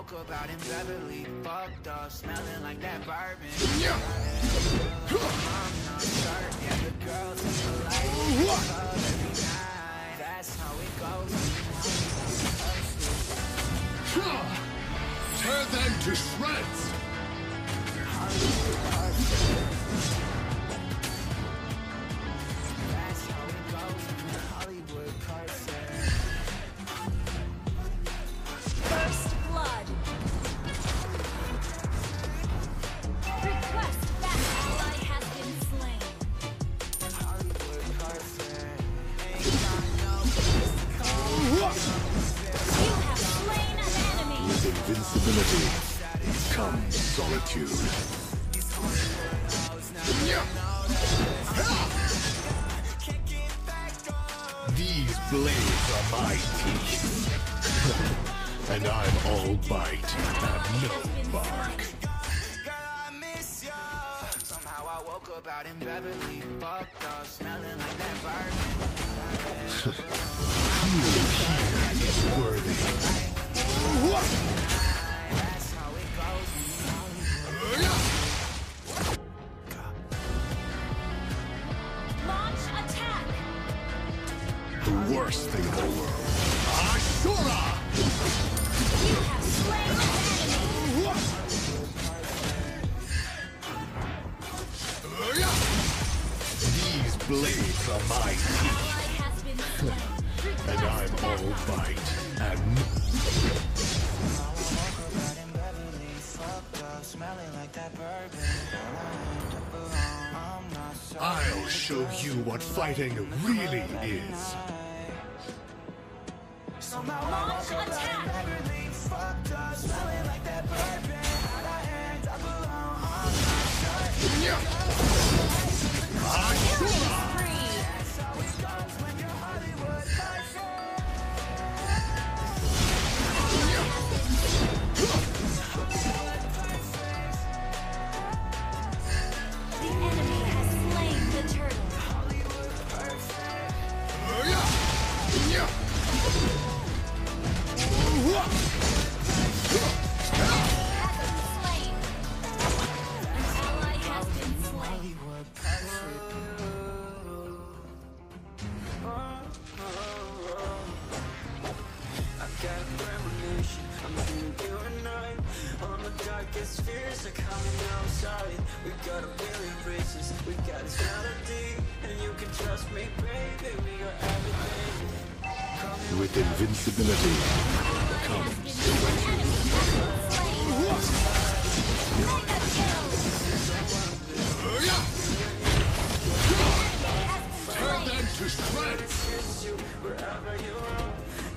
Woke up out in Beverly, fucked up, smelling like that bourbon. Yeah. Invincibility comes solitude. These blades are my teeth. and I'm all bite and no bark. I in Beverly, fucked up, smelling like that worthy. Worst thing in the world. Ashura! You have slain an enemy. These blades are my teeth. Ally has been slain. And I'm all bite and in Beverly, fucked up, smelling like that bourbon. All I end up alone, I'm not sorry. I'll show you what fighting really is. Somehow Launch attack. Beverly, are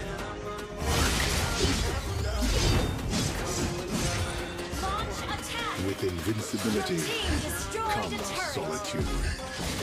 And I'm gonna has Launch attack. With invincibility comes solitude.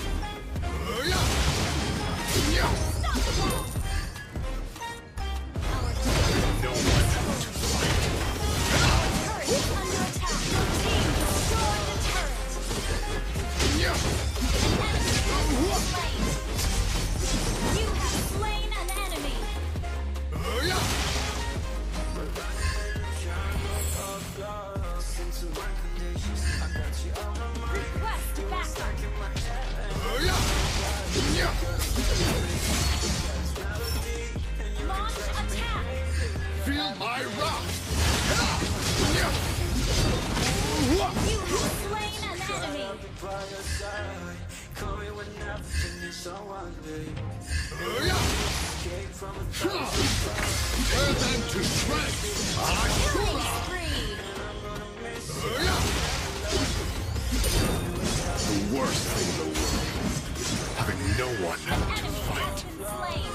Feel my wrath! You have slain an enemy. by your side Call me when everything is so one day Escape from a Tear them to shreds! Killing The worst thing in the world. Having no one slain.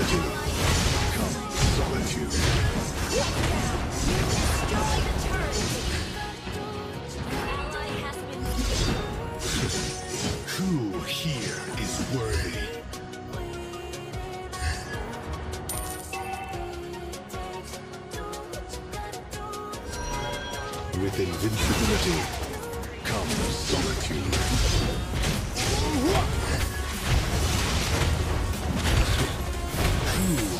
Solitude. Who here is worthy? With invincibility comes solitude. you.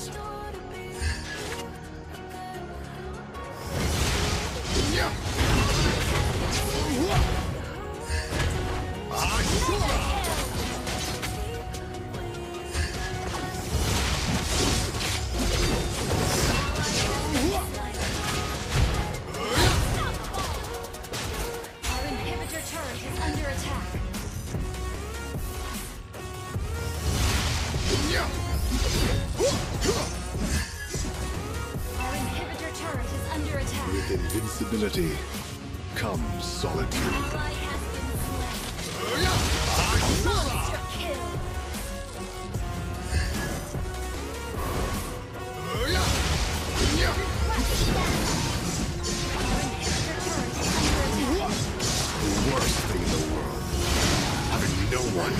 attack. With invincibility comes solitude. Monster kill. The worst thing in the world, having no one